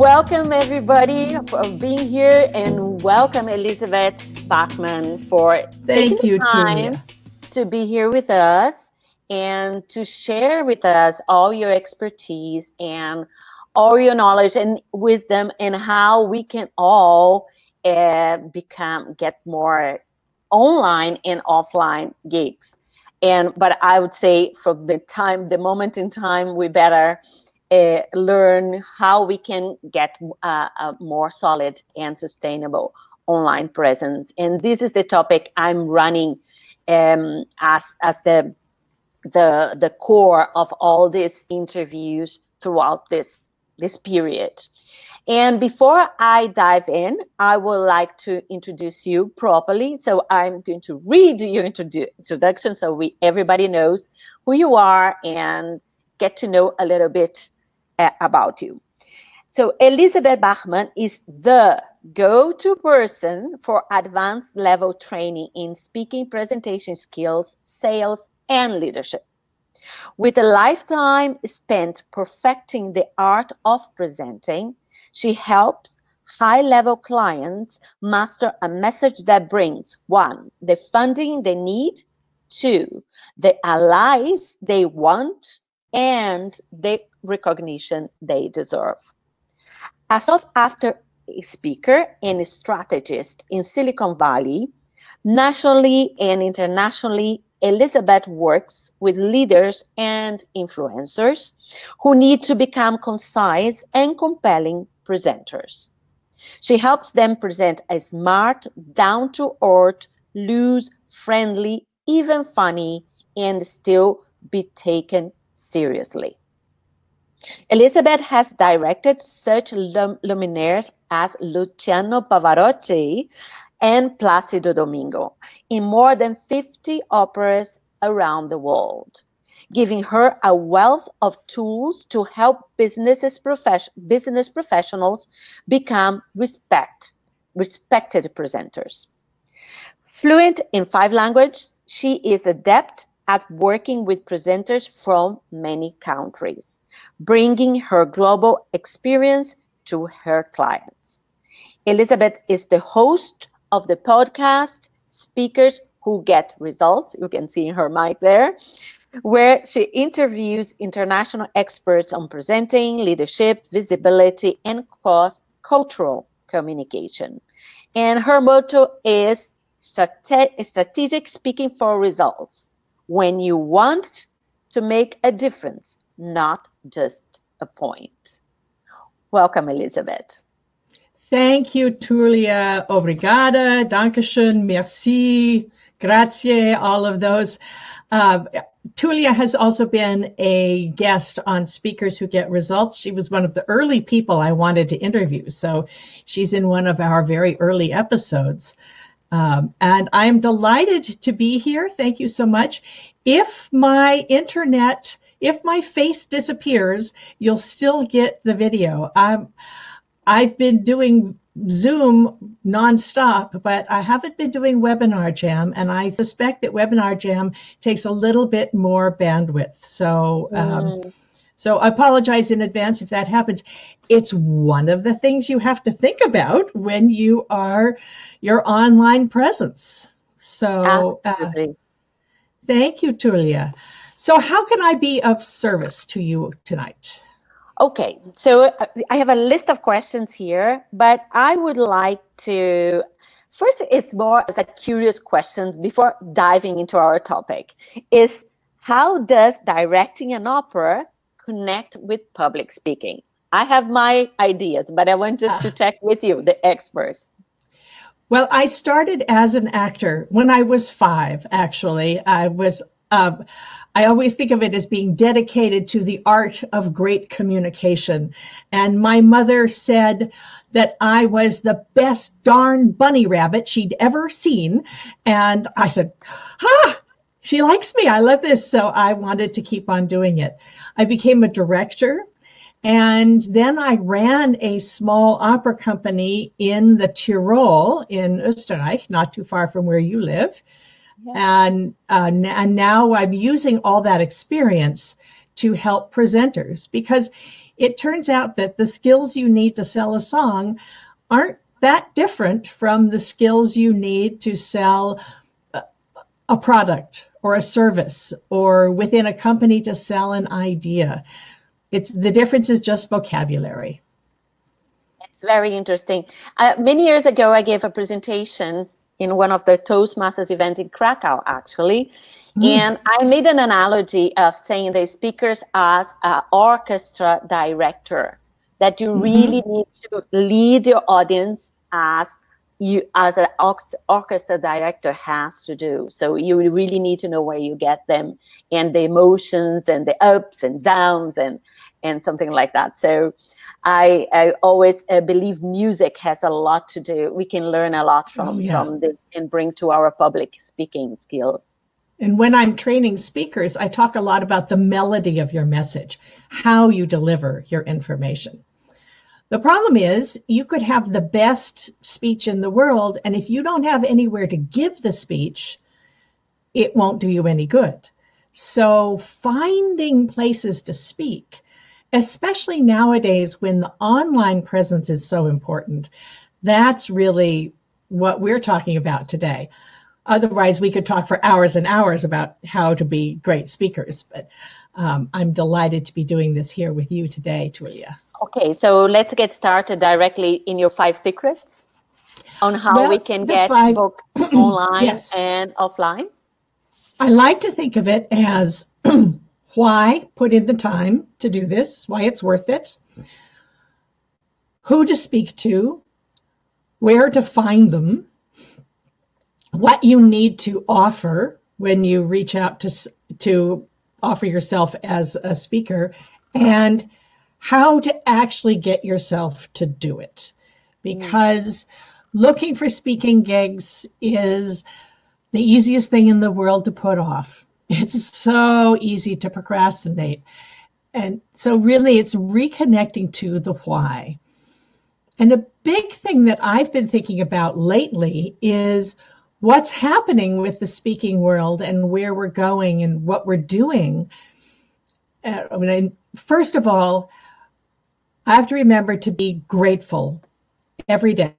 welcome everybody for being here and welcome Elizabeth Bachman for Thank taking you, time Tulia. to be here with us and to share with us all your expertise and all your knowledge and wisdom and how we can all uh, become get more online and offline gigs and but i would say from the time the moment in time we better uh, learn how we can get uh, a more solid and sustainable online presence and this is the topic i'm running um, as as the the the core of all these interviews throughout this this period and before I dive in, I would like to introduce you properly. So I'm going to read your introdu- introduction so we everybody knows who you are and get to know a little bit uh, about you. So Elizabeth Bachman is the go-to person for advanced level training in speaking, presentation skills, sales, and leadership. With a lifetime spent perfecting the art of presenting, she helps high level clients master a message that brings one, the funding they need, two, the allies they want, and the recognition they deserve. As of after a speaker and a strategist in Silicon Valley, nationally and internationally, Elizabeth works with leaders and influencers who need to become concise and compelling presenters. She helps them present a smart, down to earth, loose, friendly, even funny, and still be taken seriously. Elizabeth has directed such lum- luminaires as Luciano Pavarotti and Placido Domingo in more than 50 operas around the world, giving her a wealth of tools to help businesses business professionals become respect, respected presenters. Fluent in five languages, she is adept at working with presenters from many countries, bringing her global experience to her clients. Elizabeth is the host of the podcast Speakers Who Get Results. You can see her mic there, where she interviews international experts on presenting, leadership, visibility, and cross cultural communication. And her motto is strate- strategic speaking for results when you want to make a difference, not just a point. Welcome, Elizabeth. Thank you, Tulia. Obrigada, Dankeschön, merci, grazie, all of those. Uh, Tulia has also been a guest on Speakers Who Get Results. She was one of the early people I wanted to interview. So she's in one of our very early episodes. Um, and I'm delighted to be here. Thank you so much. If my internet, if my face disappears, you'll still get the video. I'm, I've been doing Zoom nonstop, but I haven't been doing Webinar Jam, and I suspect that Webinar Jam takes a little bit more bandwidth. So, um, Mm. So I apologize in advance if that happens. It's one of the things you have to think about when you are your online presence. So, uh, thank you, Tulia. So, how can I be of service to you tonight? Okay, so uh, I have a list of questions here, but I would like to first it's more as a curious question before diving into our topic is how does directing an opera connect with public speaking? I have my ideas, but I want just to check with you, the experts. Well, I started as an actor when I was five, actually. I was, um, I always think of it as being dedicated to the art of great communication. And my mother said that I was the best darn bunny rabbit she'd ever seen. And I said, ha, she likes me. I love this. So I wanted to keep on doing it. I became a director. And then I ran a small opera company in the Tyrol in Österreich, not too far from where you live. And, uh, n- and now I'm using all that experience to help presenters because it turns out that the skills you need to sell a song aren't that different from the skills you need to sell a product or a service or within a company to sell an idea. It's the difference is just vocabulary. It's very interesting. Uh, many years ago, I gave a presentation in one of the Toastmasters events in Krakow, actually. Mm. And I made an analogy of saying the speakers as an orchestra director, that you mm-hmm. really need to lead your audience as you as an orchestra director has to do. So you really need to know where you get them and the emotions and the ups and downs and and something like that. So i i always uh, believe music has a lot to do. We can learn a lot from oh, yeah. from this and bring to our public speaking skills. And when i'm training speakers i talk a lot about the melody of your message how you deliver your information the problem is, you could have the best speech in the world, and if you don't have anywhere to give the speech, it won't do you any good. So, finding places to speak, especially nowadays when the online presence is so important, that's really what we're talking about today. Otherwise, we could talk for hours and hours about how to be great speakers, but um, I'm delighted to be doing this here with you today, Tulia. Okay, so let's get started directly in your five secrets on how well, we can get five, booked online yes. and offline. I like to think of it as why put in the time to do this, why it's worth it, who to speak to, where to find them, what you need to offer when you reach out to to offer yourself as a speaker, and how to actually get yourself to do it. Because looking for speaking gigs is the easiest thing in the world to put off. It's so easy to procrastinate. And so, really, it's reconnecting to the why. And a big thing that I've been thinking about lately is what's happening with the speaking world and where we're going and what we're doing. Uh, I mean, first of all, I have to remember to be grateful every day,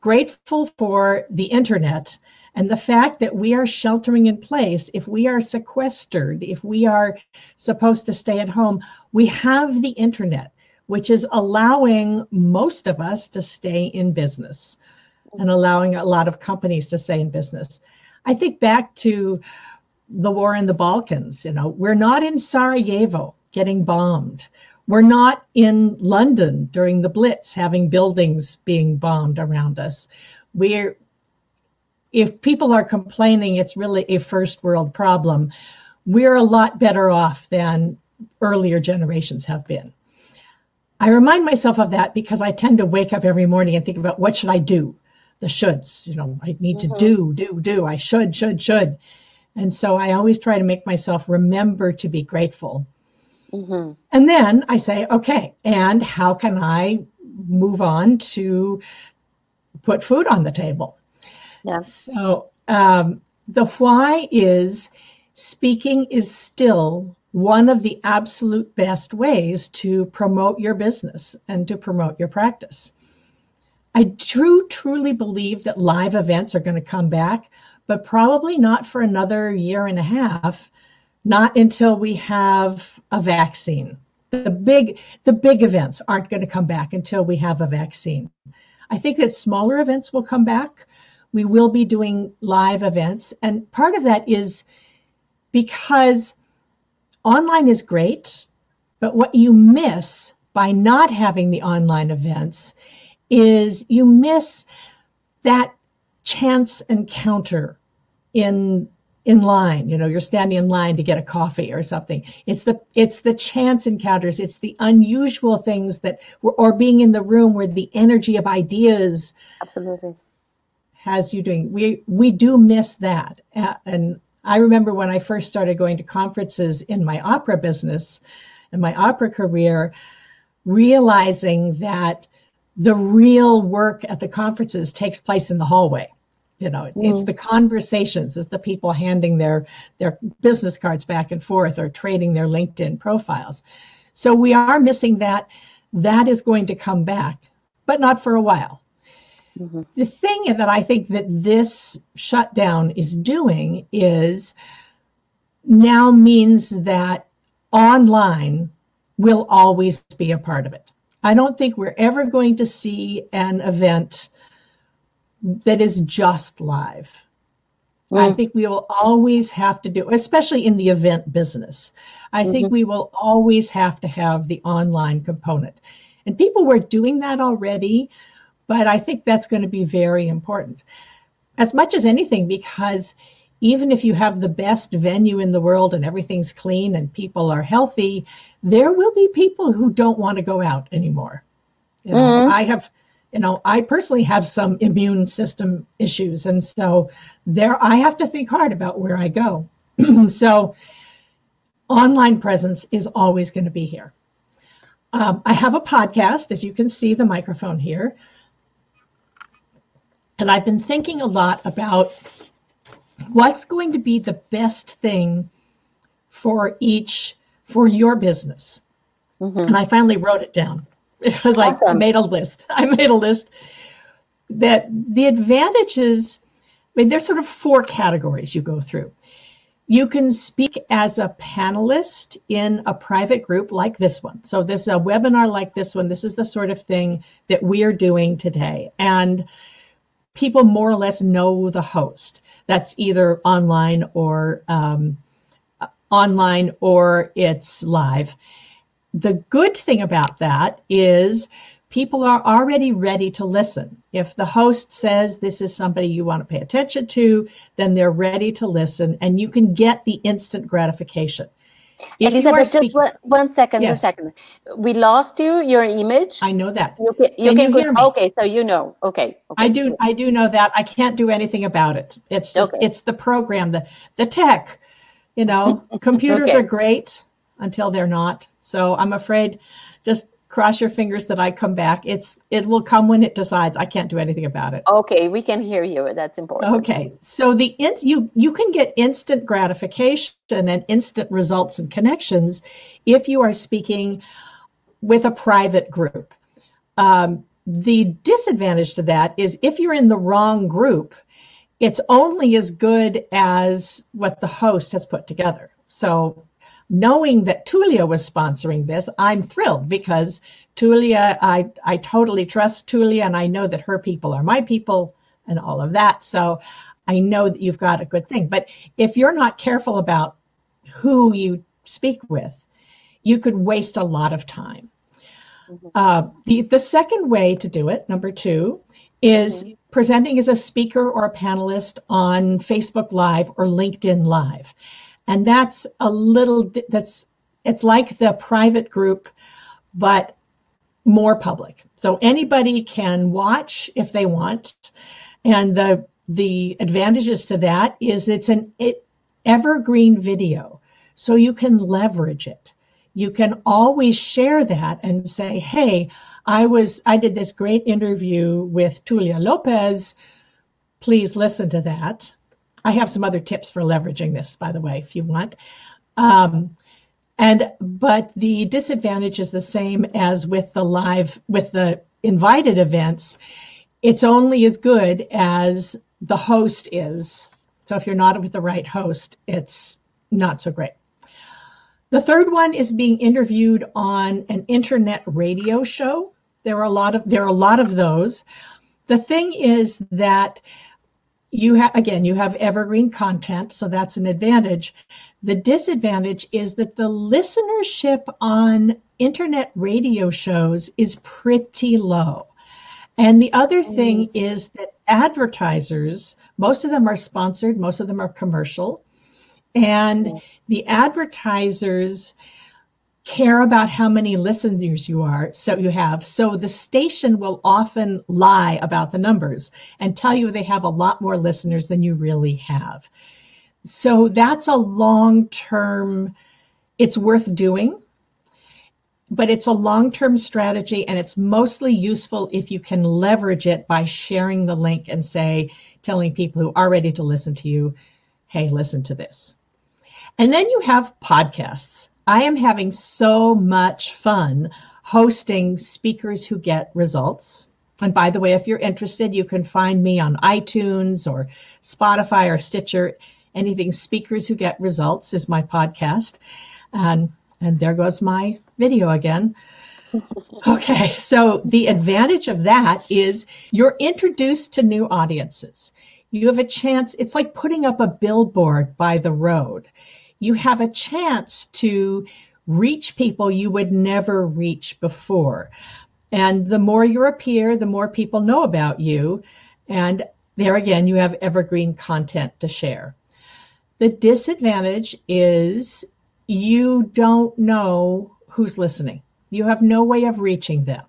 grateful for the internet and the fact that we are sheltering in place. If we are sequestered, if we are supposed to stay at home, we have the internet, which is allowing most of us to stay in business and allowing a lot of companies to stay in business. I think back to the war in the Balkans, you know, we're not in Sarajevo getting bombed. We're not in London during the Blitz having buildings being bombed around us. We're if people are complaining it's really a first world problem, we're a lot better off than earlier generations have been. I remind myself of that because I tend to wake up every morning and think about what should I do? The shoulds, you know, I need mm-hmm. to do, do, do. I should, should, should. And so I always try to make myself remember to be grateful Mm-hmm. And then I say, okay, and how can I move on to put food on the table? Yes. So um, the why is speaking is still one of the absolute best ways to promote your business and to promote your practice. I do truly believe that live events are going to come back, but probably not for another year and a half not until we have a vaccine. The big the big events aren't going to come back until we have a vaccine. I think that smaller events will come back. We will be doing live events and part of that is because online is great, but what you miss by not having the online events is you miss that chance encounter in in line you know you're standing in line to get a coffee or something. It's the it's the chance encounters. It's the unusual things that or being in the room where the energy of ideas absolutely. has you doing. We we do miss that. And i remember when i first started going to conferences in my opera business and my opera career realizing that the real work at the conferences takes place in the hallway you know mm. it's the conversations it's the people handing their their business cards back and forth or trading their linkedin profiles So we are missing that. That is going to come back, but not for a while. Mm-hmm. The thing that I think that this shutdown is doing is now means that online will always be a part of it. I don't think we're ever going to see an event that is just live. Mm. I think we will always have to do, especially in the event business. I mm-hmm. think we will always have to have the online component. And people were doing that already, but I think that's going to be very important. As much as anything, because even if you have the best venue in the world and everything's clean and people are healthy, there will be people who don't want to go out anymore. You know, mm-hmm. I have, you know, I personally have some immune system issues, and so there I have to think hard about where I go. so, online presence is always going to be here. Um, I have a podcast, as you can see the microphone here, and I've been thinking a lot about what's going to be the best thing for each for your business mm-hmm. and i finally wrote it down it was like awesome. i made a list i made a list that the advantages i mean there's sort of four categories you go through you can speak as a panelist in a private group like this one. So, this is a webinar like this one. This is the sort of thing that we're doing today. And people more or less know the host that's either online or um, online or it's live. The good thing about that is people are already ready to listen. If the host says this is somebody you want to pay attention to, then they're ready to listen and you can get the instant gratification. If Elizabeth, speaking, just one, one second, yes. one second. We lost you, your image. I know that. You can, you can, you hear me? Okay, so you know. Okay, okay. I do. I do know that. I can't do anything about it. It's just. Okay. It's the program, the the tech. You know, computers okay. are great until they're not. So I'm afraid, just cross your fingers that I come back. It's it will come when it decides. I can't do anything about it. Okay, we can hear you. That's important. Okay, so the in, you you can get instant gratification and instant results and connections if you are speaking with a private group. Um, the disadvantage to that is if you're in the wrong group, it's only as good as what the host has put together. So knowing that Tulia was sponsoring this, I'm thrilled because Tulia, I, I totally trust Tulia and I know that her people are my people and all of that. So I know that you've got a good thing. But if you're not careful about who you speak with, you could waste a lot of time. Mm-hmm. Uh, the, the second way to do it, number two, is mm-hmm. presenting as a speaker or a panelist on Facebook Live or LinkedIn Live and that's a little that's it's like the private group but more public. So anybody can watch if they want. And the the advantages to that is it's an it, evergreen video. So you can leverage it. You can always share that and say hey i was i did this great interview with tulia Lopes. Please listen to that I have some other tips for leveraging this, by the way, if you want. Um, and but the disadvantage is the same as with the live with the invited events. It's only as good as the host is. So if you're not with the right host, it's not so great. The third one is being interviewed on an internet radio show. There are a lot of there are a lot of those. The thing is that you have again you have evergreen content so that's an advantage. The disadvantage is that the listenership on internet radio shows is pretty low. And the other thing mm. is that advertisers most of them are sponsored most of them are commercial and the advertisers care about how many listeners you are so you have so the station will often lie about the numbers and tell you they have a lot more listeners than you really have. So that's a long term it's worth doing but it's a long term strategy and it's mostly useful if you can leverage it by sharing the link and say telling people who are ready to listen to you hey listen to this. And then you have podcasts I am having so much fun hosting speakers who get results. And by the way, if you're interested, you can find me on iTunes or Spotify or Stitcher. Anything Speakers Who Get Results is my podcast. And, and there goes my video again. okay, so the advantage of that is you're introduced to new audiences. You have a chance, it's like putting up a billboard by the road. You have a chance to reach people you would never reach before. And the more you appear, the more people know about you. And there again, you have evergreen content to share. The disadvantage is you don't know who's listening. You have no way of reaching them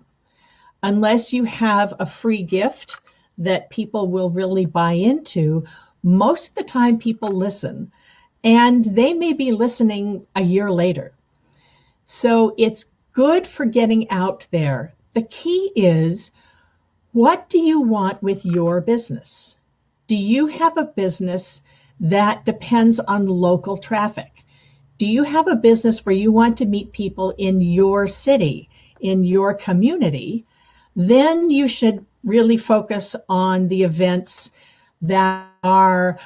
unless you have a free gift that people will really buy into. Most of the time, people listen and they may be listening a year later. So it's good for getting out there. The key is what do you want with your business? Do you have a business that depends on local traffic? Do you have a business where you want to meet people in your city, in your community? Then you should really focus on the events that are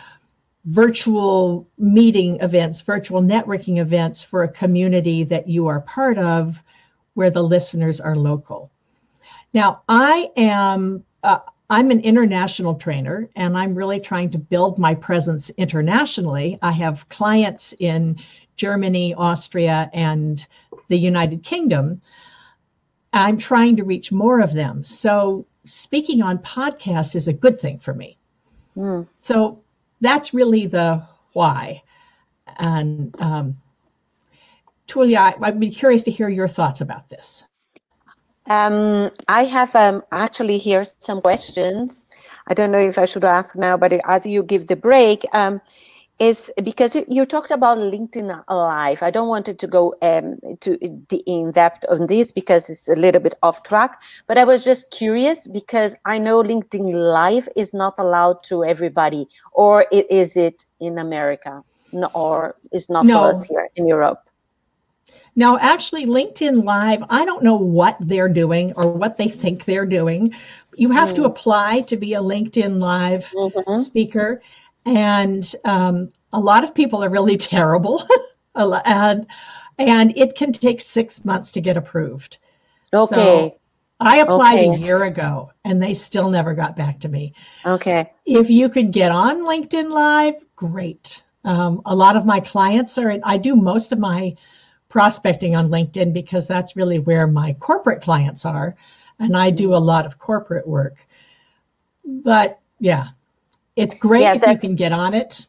virtual meeting events, virtual networking events for a community that you are part of where the listeners are local. Now, I am uh, I'm an international trainer and I'm really trying to build my presence internationally. I have clients in Germany, Austria, and the United Kingdom. I'm trying to reach more of them. So, speaking on podcasts is a good thing for me. Mm. So, that's really the why. And um, Tulia, I'd be curious to hear your thoughts about this. Um, I have um, actually here some questions. I don't know if I should ask now, but as you give the break, um, is because you talked about LinkedIn Live. I don't want it to go um, to the in depth on this because it's a little bit off track. But I was just curious because I know LinkedIn Live is not allowed to everybody, or is it in America, no, or is not no. for us here in Europe? Now, actually, LinkedIn Live, I don't know what they're doing or what they think they're doing. You have mm. to apply to be a LinkedIn Live mm-hmm. speaker and um, a lot of people are really terrible, and and it can take six months to get approved. Okay. So I applied okay. a year ago, and they still never got back to me. Okay. If you could get on LinkedIn Live, great. Um, a lot of my clients are. I do most of my prospecting on LinkedIn because that's really where my corporate clients are, and I do a lot of corporate work. But yeah, it's great yeah, if you can get on it,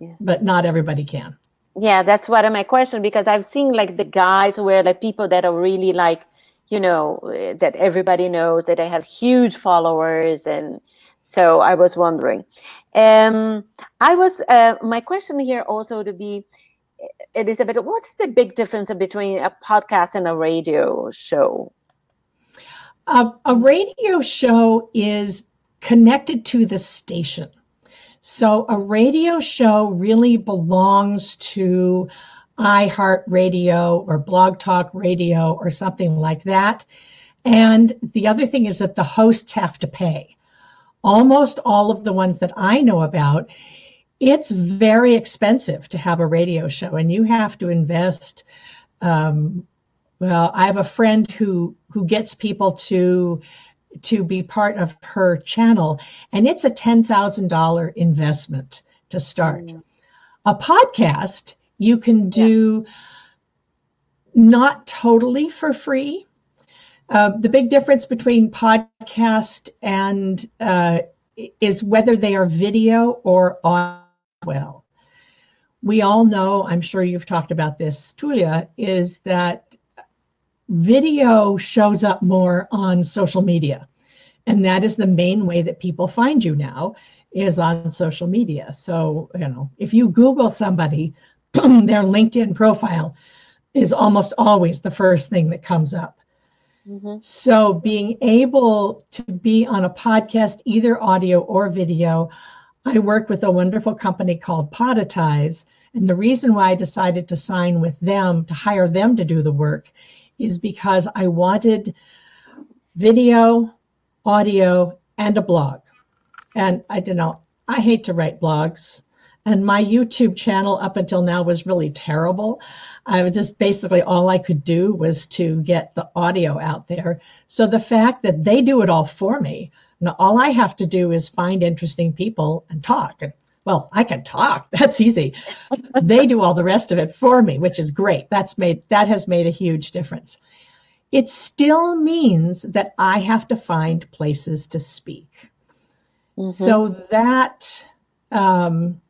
yeah. but not everybody can. Yeah, that's what my question because I've seen like the guys where like people that are really like, you know, that everybody knows that they have huge followers and so I was wondering. Um, I was uh, my question here also to be Elizabeth, what's the big difference between a podcast and a radio show? Uh, a radio show is connected to the station. So a radio show really belongs to iHeartRadio or Blog Talk Radio or something like that. And the other thing is that the hosts have to pay. Almost all of the ones that I know about, it's very expensive to have a radio show, and you have to invest. Um, well, I have a friend who who gets people to to be part of her channel, and it's a $10,000 investment to start. Mm. A podcast you can do yeah. not totally for free. Uh, the big difference between podcast and uh, is whether they are video or audio. Well, we all know, I'm sure you've talked about this, Tulia, is that video shows up more on social media. And that is the main way that people find you now is on social media. So, you know, if you Google somebody, their LinkedIn profile is almost always the first thing that comes up. Mm-hmm. So, being able to be on a podcast, either audio or video, I work with a wonderful company called Podetize And the reason why I decided to sign with them, to hire them to do the work, is because I wanted video, audio, and a blog. And I don't know, I hate to write blogs. And my YouTube channel up until now was really terrible. I was just basically all I could do was to get the audio out there. So the fact that they do it all for me, now all I have to do is find interesting people and talk. And well, I can talk. That's easy. they do all the rest of it for me, which is great. That's made that has made a huge difference. It still means that I have to find places to speak. Mm-hmm. So that um,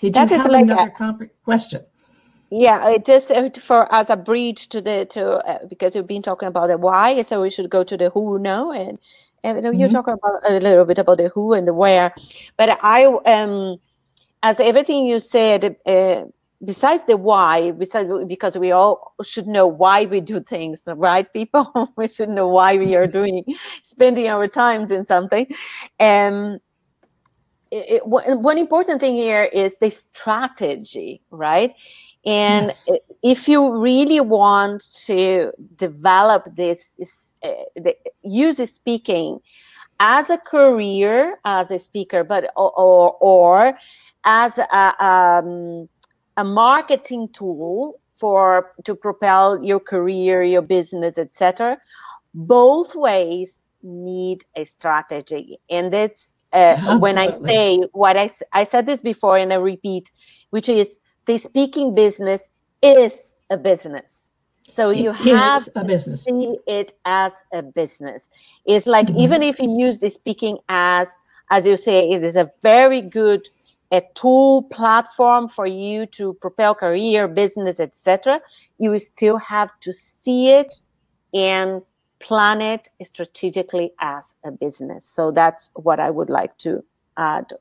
did that you have like another a, question? Yeah, it just uh, for as a bridge to the to uh, because we've been talking about the why, so we should go to the who now, and and mm-hmm. you're talking about a little bit about the who and the where, but I um as everything you said. Uh, besides the why, besides because we all should know why we do things, right? People, we should know why we are doing, spending our times in something. Um, it, it, one important thing here is the strategy, right? And yes. if you really want to develop this, uh, the, use speaking as a career as a speaker, but or or, or as a um, a marketing tool for to propel your career, your business, etc. Both ways need a strategy, and that's uh, when I say what I I said this before, and I repeat, which is the speaking business is a business. So you have to see it as a business. It's like mm-hmm. even if you use the speaking as, as you say, it is a very good a tool platform for you to propel career, business, etc. You still have to see it and plan it strategically as a business. So that's what I would like to add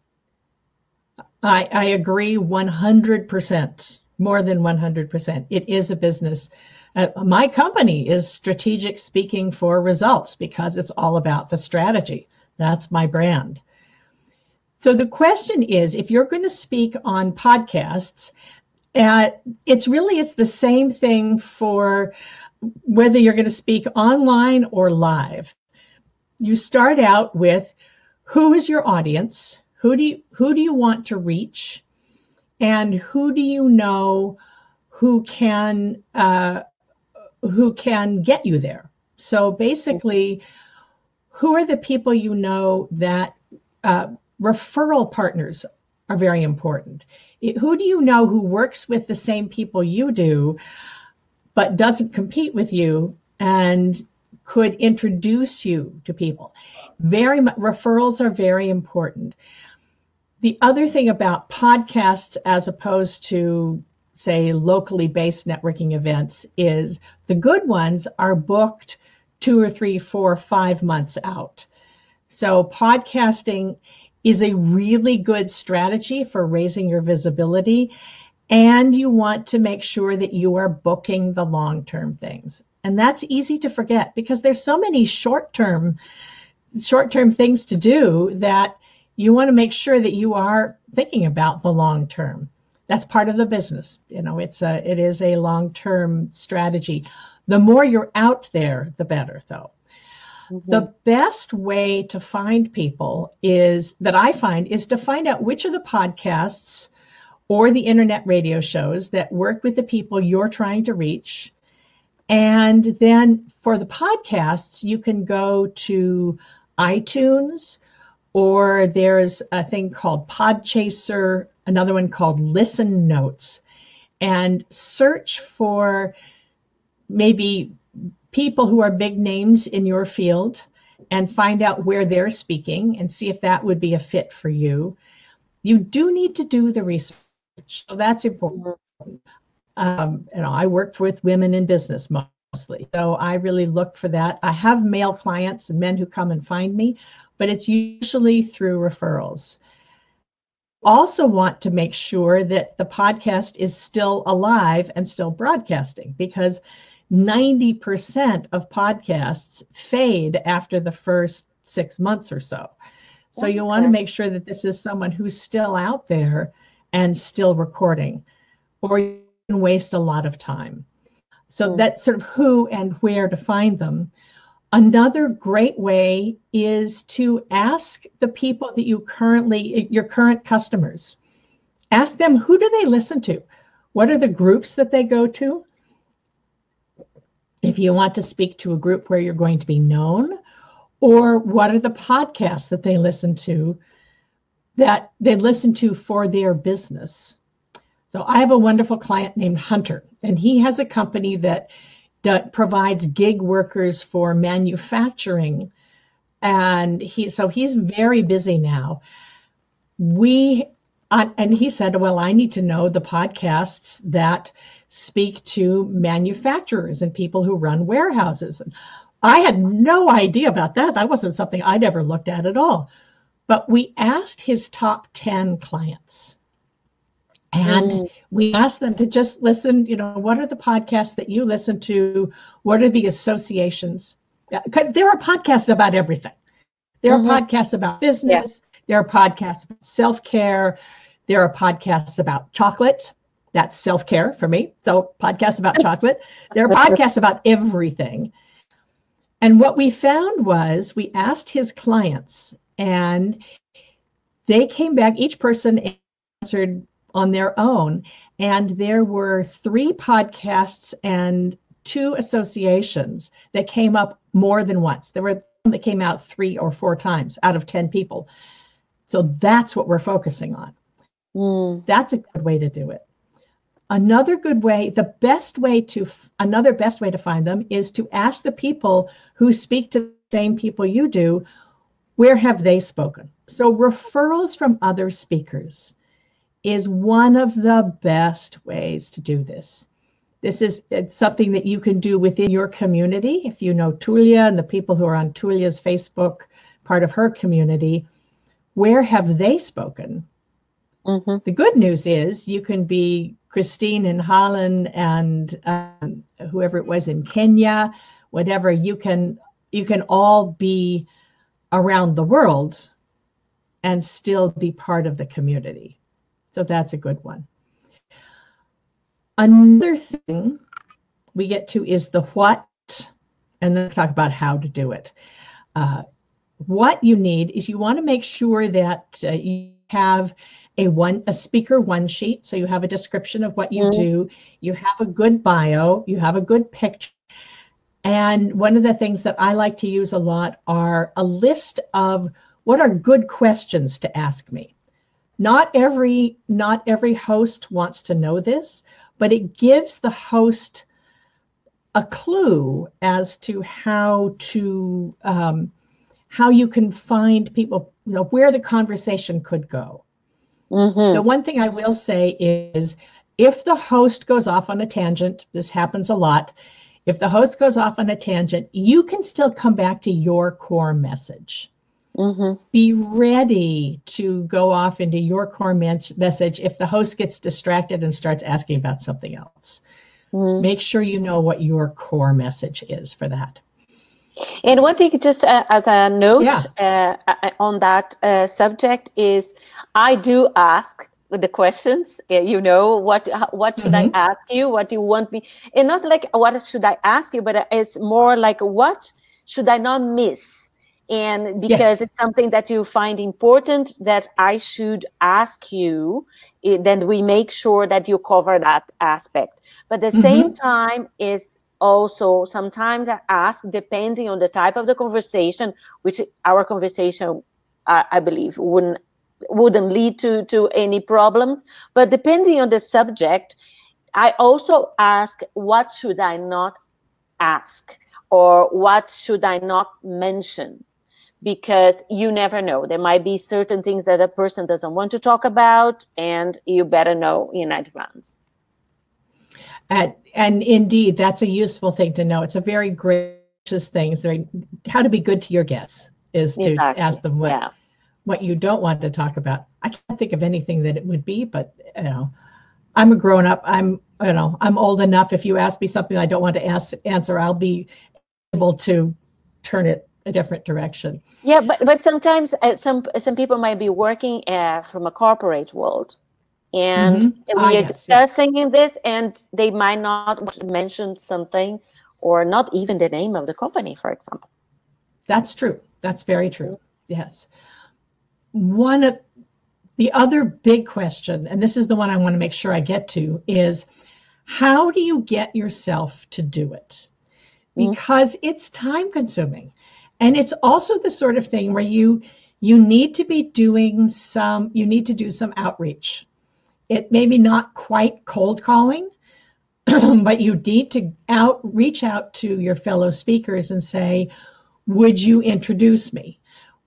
I, I agree 100%, more than 100%. It is a business. Uh, my company is strategic speaking for results because it's all about the strategy. That's my brand. So the question is, if you're going to speak on podcasts, uh, it's really it's the same thing for whether you're going to speak online or live. You start out with who is your audience? Who do you who do you want to reach, and who do you know who can uh, who can get you there? So basically, who are the people you know that uh, referral partners are very important. Who do you know who works with the same people you do, but doesn't compete with you and could introduce you to people? Very referrals are very important. The other thing about podcasts as opposed to say locally based networking events is the good ones are booked two or three, four, five months out. So podcasting is a really good strategy for raising your visibility. And you want to make sure that you are booking the long term things. And that's easy to forget because there's so many short term short term things to do that you want to make sure that you are thinking about the long term. That's part of the business. You know, it's a it is a long term strategy. The more you're out there, the better, though. Mm-hmm. The best way to find people is that I find is to find out which of the podcasts or the internet radio shows that work with the people you're trying to reach. And then for the podcasts, you can go to iTunes or there's a thing called Podchaser, another one called Listen Notes, and search for maybe people who are big names in your field and find out where they're speaking and see if that would be a fit for you. You do need to do the research, so that's important. Um, you know, I work with women in business mostly, so I really look for that. I have male clients and men who come and find me, but it's usually through referrals. Also, want to make sure that the podcast is still alive and still broadcasting because 90% of podcasts fade after the first six months or so. So, okay. you want to make sure that this is someone who's still out there and still recording. or you can waste a lot of time. So mm. that's sort of who and where to find them. Another great way is to ask the people that you currently, your current customers, ask them who do they listen to? What are the groups that they go to? If you want to speak to a group where you're going to be known, or what are the podcasts that they listen to that they listen to for their business? So I have a wonderful client named Hunter, and he has a company that provides gig workers for manufacturing and he so he's very busy now we uh, and he said well i need to know the podcasts that speak to manufacturers and people who run warehouses and i had no idea about that that wasn't something i'd ever looked at at all but we asked his top 10 clients and mm. we asked them to just listen, you know, what are the podcasts that you listen to? What are the associations? Because there are podcasts about everything. There mm-hmm. are podcasts about business. There are podcasts about self care. There are podcasts about chocolate. That's self care for me. So, podcasts about chocolate. There are podcasts about everything. And what we found was we asked his clients, and they came back, each person answered on their own. And there were three podcasts and two associations that came up more than once. There were that came out three or four times out of 10 people. So that's what we're focusing on. Mm. That's a good way to do it. Another good way, the best way to, another best way to find them is to ask the people who speak to the same people you do, where have they spoken? So referrals from other speakers is one of the best ways to do this. This is it's something that you can do within your community. If you know Tulia and the people who are on Tulia's Facebook, part of her community, where have they spoken? Mm-hmm. The good news is you can be Christine in Holland and um, whoever it was in Kenya, whatever. You can you can all be around the world and still be part of the community. So that's a good one. Another thing we get to is the what, and then talk about how to do it. Uh, what you need is you want to make sure that uh, you have a one a speaker one sheet. So you have a description of what you mm-hmm. do. You have a good bio. You have a good picture. And one of the things that i like to use a lot are a list of what are good questions to ask me. Not every not every host wants to know this but it gives the host a clue as to how to um, how you can find people you know where the conversation could go mm-hmm. the one thing i will say is if the host goes off on a tangent this happens a lot if the host goes off on a tangent you can still come back to your core message Mm-hmm. Be ready to go off into your core message if the host gets distracted and starts asking about something else. Mm-hmm. Make sure you know what your core message is for that. And one thing, just uh, as a note yeah. uh, on that uh, subject, is I do ask the questions. You know, what what should mm-hmm. I ask you? What do you want me? And not like what should I ask you, but it's more like what should I not miss? and because yes. it's something that you find important that I should ask you, eh, then we make sure that you cover that aspect. But at the mm-hmm. same time is also sometimes I ask depending on the type of the conversation, which our conversation, uh, I believe, wouldn't wouldn't lead to to any problems. But depending on the subject, I also ask what should I not ask or what should I not mention because you never know. There might be certain things that a person doesn't want to talk about, and you better know in advance. And, and indeed, that's a useful thing to know. It's a very gracious thing. So how to be good to your guests is to exactly. ask them what yeah. what you don't want to talk about. I can't think of anything that it would be, but you know, I'm a grown up. I'm you know I'm old enough. If you ask me something I don't want to ask answer, I'll be able to turn it a different direction. Yeah, but but sometimes uh, some some people might be working uh, from a corporate world, and mm-hmm. we ah, are yes, discussing yes. this and they might not mention something or not even the name of the company for example that's true that's very true yes one of the other big question and this is the one i want to make sure i get to is how do you get yourself to do it mm-hmm. because mm-hmm. it's time consuming and it's also the sort of thing where you you need to be doing some you need to do some outreach it maybe not quite cold calling, but you need to out reach out to your fellow speakers and say, "Would you introduce me?"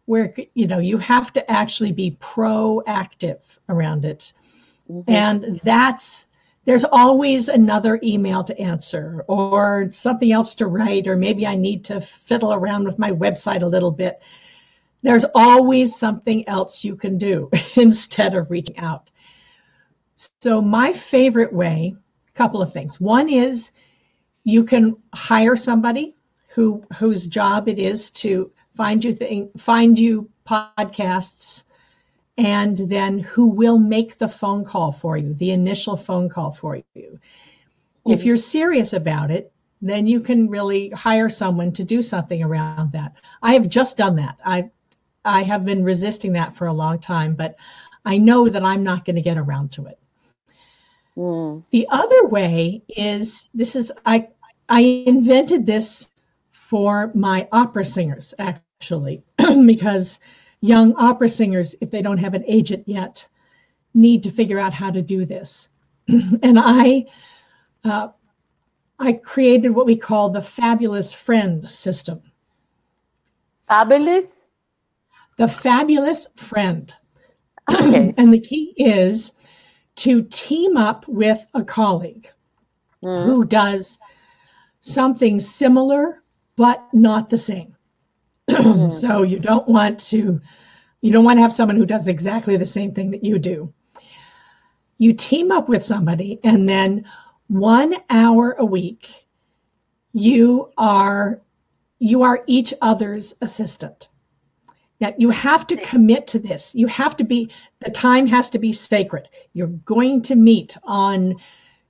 Where you know you have to actually be proactive around it, mm-hmm. and that's there's always another email to answer or something else to write or maybe i need to fiddle around with my website a little bit there's always something else you can do instead of reaching out so my favorite way, a couple of things. One is you can hire somebody who whose job it is to find you thing, find you podcasts and then who will make the phone call for you, the initial phone call for you. Mm-hmm. If you're serious about it, then you can really hire someone to do something around that. I have just done that. I I have been resisting that for a long time, but I know that I'm not going to get around to it. Mm. The other way is this is I I invented this for my opera singers actually because young opera singers if they don't have an agent yet need to figure out how to do this and I uh, I created what we call the fabulous friend system. Fabulous? The fabulous friend. Okay. and the key is to team up with a colleague mm. who does something similar but not the same. mm. So you don't want to you don't want to have someone who does exactly the same thing that you do. You team up with somebody and then 1 hour a week you are you are each other's assistant. Now you have to commit to this. You have to be, the time has to be sacred. You're going to meet on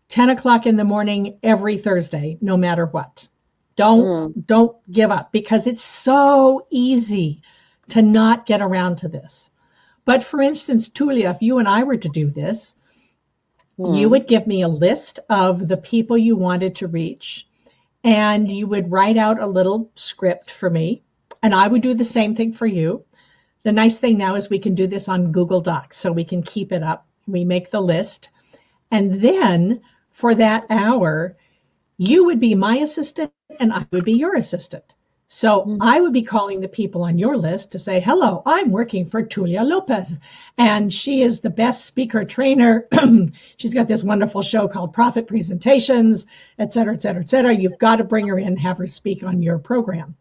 10 o'clock in the morning every Thursday, no matter what. Don't, mm. don't give up because it's so easy to not get around to this. But for instance, Tulia, if you and I were to do this, mm. you would give me a list of the people you wanted to reach and you would write out a little script for me and I would do the same thing for you. The nice thing now is we can do this on Google Docs, so we can keep it up. We make the list. And then for that hour, you would be my assistant and I would be your assistant. So mm-hmm. I would be calling the people on your list to say, hello, I'm working for Tulia Lopes. And she is the best speaker trainer. She's got this wonderful show called Profit Presentations, et cetera, et cetera, et cetera. You've got to bring her in, have her speak on your program.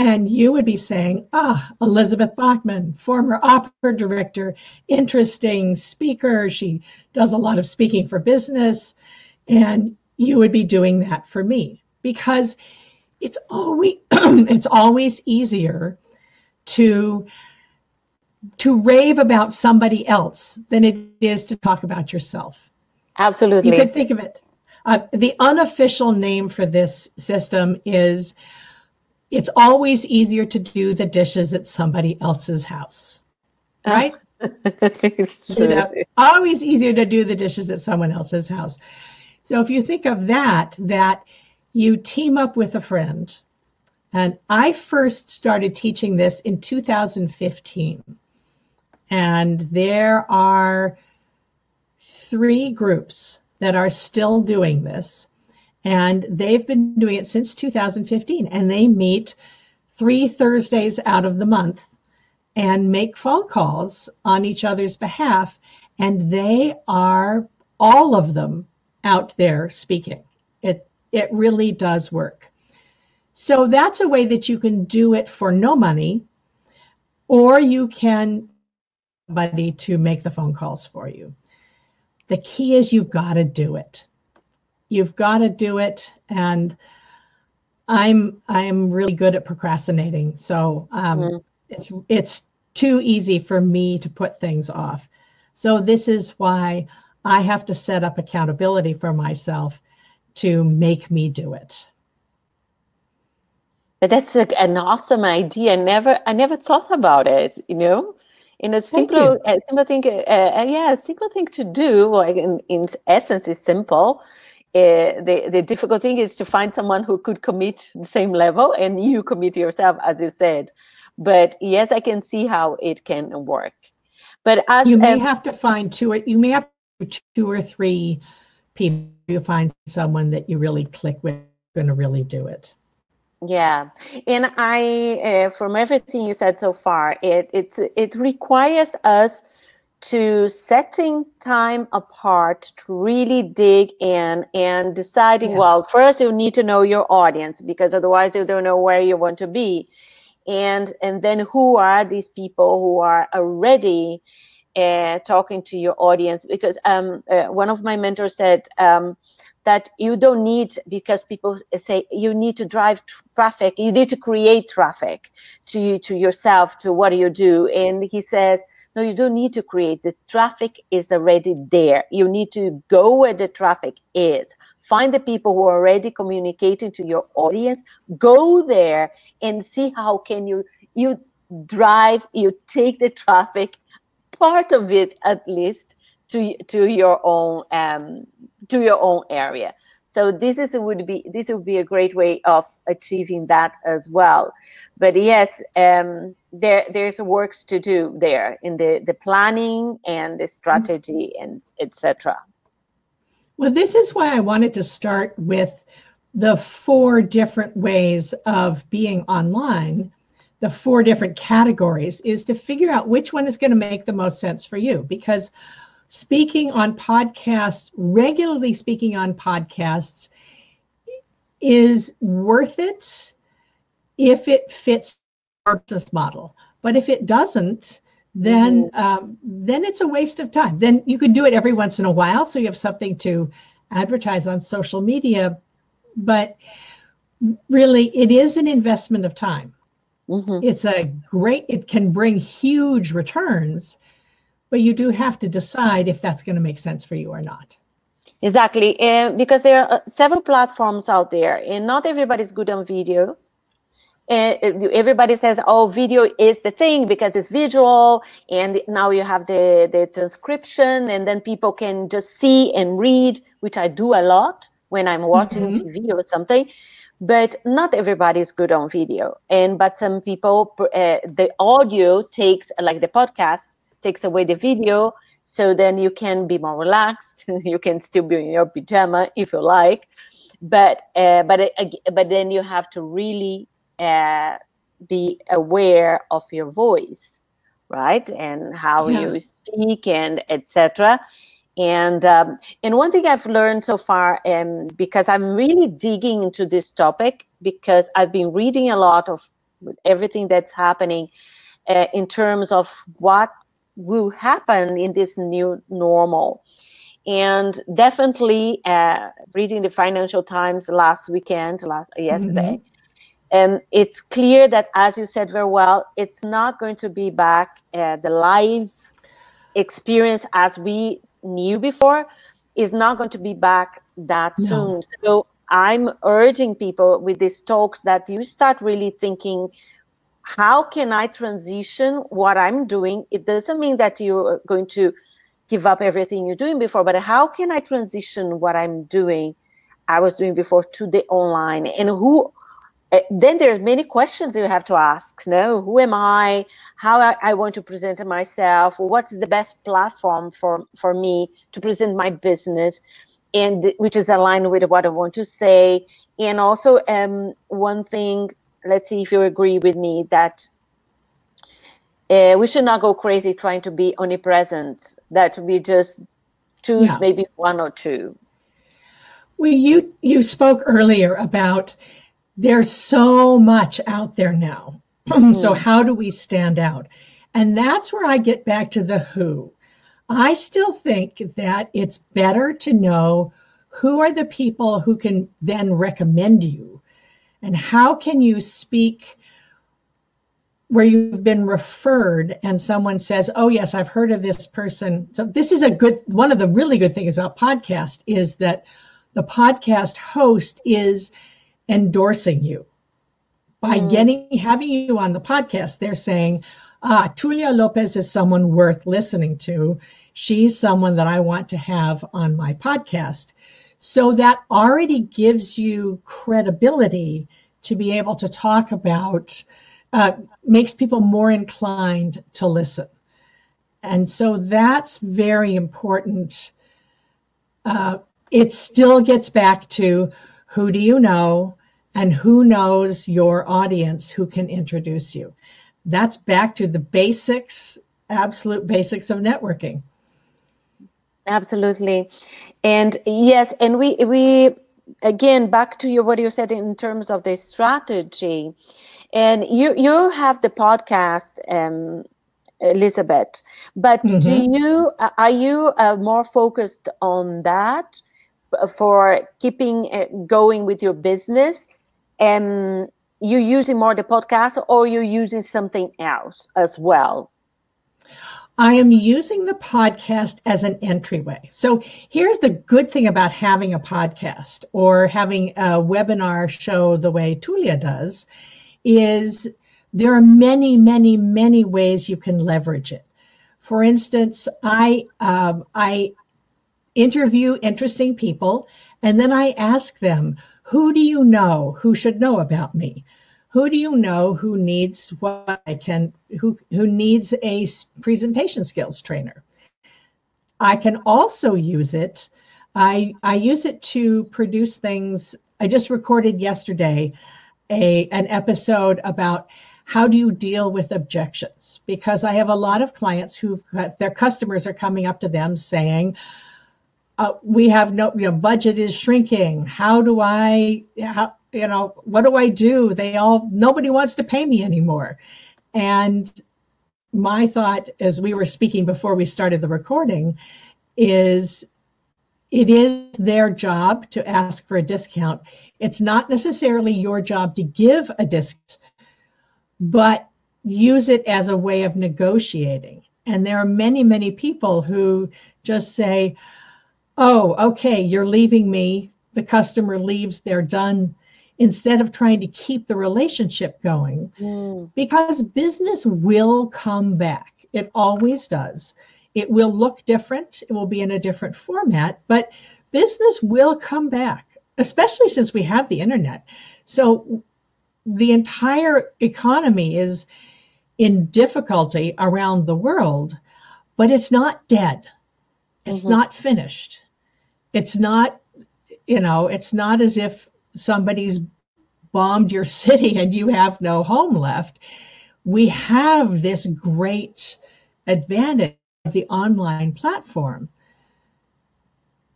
And you would be saying, ah, Elizabeth Bachman, former opera director, interesting speaker. She does a lot of speaking for business. And you would be doing that for me because it's always it's always easier to to rave about somebody else than it is to talk about yourself. Absolutely. You could think of it. Uh, the unofficial name for this system is it's always easier to do the dishes at somebody else's house, oh. right? you know, always easier to do the dishes at someone else's house. So if you think of that, that you team up with a friend, and I first started teaching this in 2015, and there are three groups that are still doing this. And they've been doing it since 2015. And they meet three Thursdays out of the month and make phone calls on each other's behalf. And they are, all of them, out there speaking. It, it really does work. So that's a way that you can do it for no money, or you can somebody to make the phone calls for you. The key is you've got to do it you've got to do it and i'm i'm really good at procrastinating so um, mm. it's it's too easy for me to put things off So this is why I have to set up accountability for myself to make me do it. But that's a, an awesome idea. I never, I never thought about it. You know, in a simple, a simple thing, uh, uh, yeah, a simple thing to do. Like in, in essence, is simple. Uh, the the difficult thing is to find someone who could commit the same level, and you commit yourself, as you said. But yes, I can see how it can work. But as you may um, have to find two, or you may have two or three people. You find someone that you really click with, going to really do it. Yeah, and I, uh, from everything you said so far, it it it requires us to setting time apart to really dig in and deciding. Yes. Well, first you need to know your audience because otherwise you don't know where you want to be, and and then who are these people who are already uh, talking to your audience? Because um, uh, one of my mentors said. Um, that you don't need because people say you need to drive traffic you need to create traffic to you to yourself to what you do and he says no you don't need to create. The traffic is already there. You need to go where the traffic is. Find the people who are already communicating to your audience. Go there and see how can you you drive you take the traffic part of it at least to to your own um, to your own area. So this is would be this would be a great way of achieving that as well. But yes, um, there there's works to do there in the the planning and the strategy and etc. Well, this is why I wanted to start with the four different ways of being online the four different categories is to figure out which one is going to make the most sense for you because speaking on podcasts, regularly speaking on podcasts, is worth it if it fits our business model. But if it doesn't, then mm-hmm. um, then it's a waste of time. Then you could do it every once in a while, so you have something to advertise on social media. But really, it is an investment of time. Mm-hmm. It's a great. It can bring huge returns, but you do have to decide if that's going to make sense for you or not. Exactly, uh, because there are uh, several platforms out there, and not everybody's good on video. Uh, everybody says, "Oh, video is the thing because it's visual," and now you have the the transcription, and then people can just see and read, which I do a lot when I'm watching mm-hmm. TV or something. But not everybody is good on video, and but some people, uh, the audio takes like the podcast takes away the video so then you can be more relaxed. You can still be in your pajama if you like. But uh, but uh, but then you have to really uh, be aware of your voice right? And how yeah. you speak and etc and um, and one thing I've learned so far, um, because I'm really digging into this topic, because I've been reading a lot of everything that's happening uh, in terms of what will happen in this new normal. And definitely, uh, reading the Financial Times last weekend, last yesterday, mm-hmm. um, it's clear that, as you said very well, it's not going to be back uh, the live experience as we knew before is not going to be back that no. soon. So I'm urging people with these talks that you start really thinking how can I transition what I'm doing? It doesn't mean that you're going to give up everything you're doing before, but how can I transition what I'm doing, I was doing before to the online? And who, eh, then there's many questions you have to ask. No, who am I? How I, I want to present myself? What's the best platform for, for me to present my business? And which is aligned with what I want to say. And also, um, one thing let's see if you agree with me that uh, we should not go crazy trying to be omnipresent. That we just choose yeah. maybe one or two. Well, you you spoke earlier about there's so much out there now. Mm-hmm. so how do we stand out? And that's where I get back to the who. I still think that it's better to know who are the people who can then recommend you and how can you speak where you've been referred and someone says, "Oh yes, I've heard of this person." So this is a good one of the really good things about podcast is that the podcast host is endorsing you by mm. getting having you on the podcast. They're saying, "Ah, Tulia Lopes is someone worth listening to. She's someone that I want to have on my podcast." So that already gives you credibility to be able to talk about uh, makes people more inclined to listen. And so that's very important. Uh, it still gets back to who do you know and who knows your audience who can introduce you. That's back to the basics, absolute basics of networking. Absolutely. And yes, and we we again back to you what you said in terms of the strategy and you you have the podcast, um, Elizabeth, but mm-hmm. do you are you uh, more focused on that for keeping uh, going with your business? And um, you using more the podcast, or you're using something else as well? I am using the podcast as an entryway. So here's the good thing about having a podcast or having a webinar show the way Tulia does is there are many, many, many ways you can leverage it. For instance, I um, I interview interesting people, and then I ask them, "Who do you know who should know about me? Who do you know who needs what I can who who needs a presentation skills trainer?" I can also use it. I I use it to produce things. I just recorded yesterday a an episode about how do you deal with objections because i have a lot of clients who their customers are coming up to them saying uh, we have no you know budget is shrinking how do i how you know what do i do they all nobody wants to pay me anymore and my thought as we were speaking before we started the recording is it is their job to ask for a discount it's not necessarily your job to give a discount, but use it as a way of negotiating. And there are many, many people who just say, oh, okay, you're leaving me. The customer leaves, they're done, instead of trying to keep the relationship going. Mm. Because business will come back. It always does. It will look different, it will be in a different format, but business will come back especially since we have the internet. So the entire economy is in difficulty around the world, but it's not dead. It's mm-hmm. not finished. It's not, you know, it's not as if somebody's bombed your city and you have no home left. We have this great advantage of the online platform.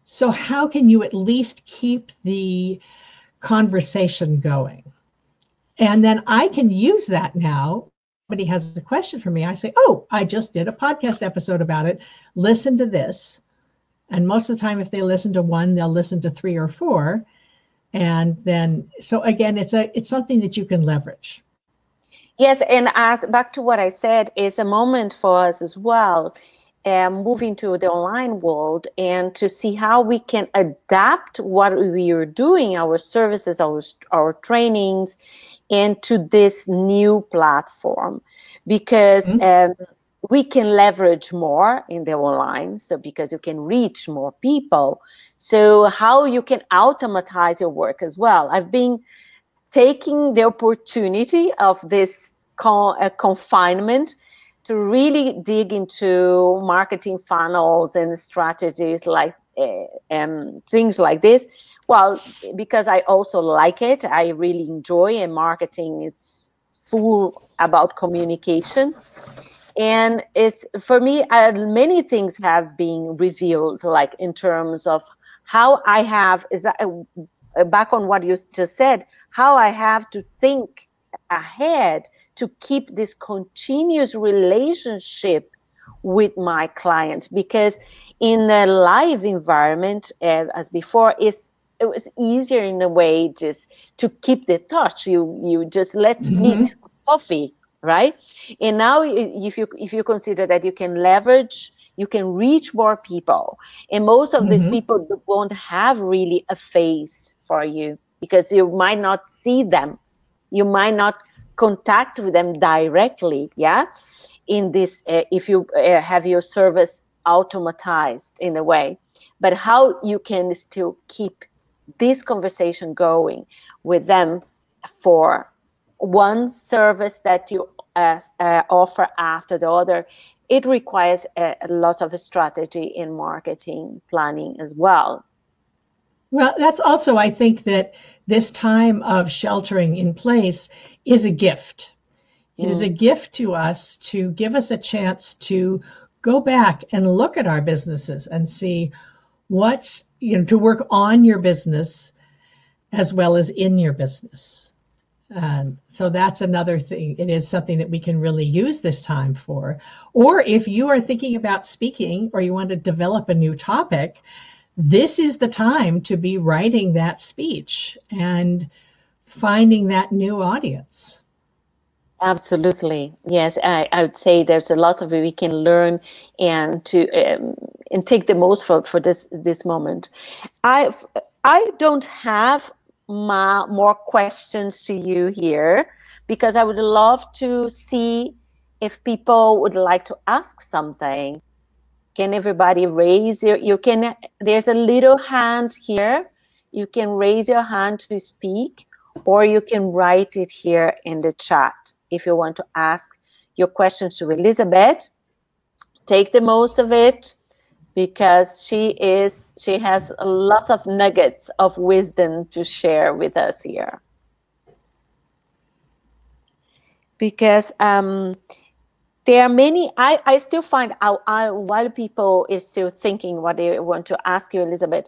So, how can you at least keep the conversation going? And then I can use that now. Somebody has a question for me. I say, Oh, I just did a podcast episode about it. Listen to this. And most of the time, if they listen to one, they'll listen to three or four. And then, so again, it's a it's something that you can leverage. Yes, and as back to what I said, is a moment for us as well um, moving to the online world and to see how we can adapt what we are doing, our services, our, our trainings, into this new platform because mm-hmm. um, we can leverage more in the online. So, because you can reach more people. So, how you can automatize your work as well. I've been taking the opportunity of this con- uh, confinement to really dig into marketing funnels and strategies like uh, um, things like this. Well, because I also like it, I really enjoy, and marketing is full about communication. And it's for me, uh, many things have been revealed, like in terms of how I have is that uh, back on what you just said, how I have to think ahead to keep this continuous relationship with my client because in the live environment uh, as before is it was easier in a way just to keep the touch. You you just let's mm-hmm. meet coffee right? And now if you if you consider that you can leverage you can reach more people and most of mm-hmm. these people won't have really a face for you because you might not see them you might not contact with them directly yeah in this uh, if you uh, have your service automatized in a way but how you can still keep this conversation going with them for one service that you uh, uh offer after the other it requires a, a lot of strategy in marketing planning as well well that's also i think that this time of sheltering in place is a gift it is a mm. gift to us to give us a chance to go back and look at our businesses and see what's, you know, to work on your business as well as in your business. And so that's another thing. It is something that we can really use this time for. Or if you are thinking about speaking or you want to develop a new topic, this is the time to be writing that speech and finding that new audience. Absolutely, yes. I, I would say there's a lot of we can learn and to um, and take the most for, for this this moment. I I don't have my, more questions to you here because I would love to see if people would like to ask something. Can everybody raise your? You can. There's a little hand here. You can raise your hand to speak, or you can write it here in the chat if you want to ask your questions to Elizabeth. Take the most of it because she is she has a lot of nuggets of wisdom to share with us here. Because um, there are many I, I still find out I, while people is still thinking what they want to ask you elizabeth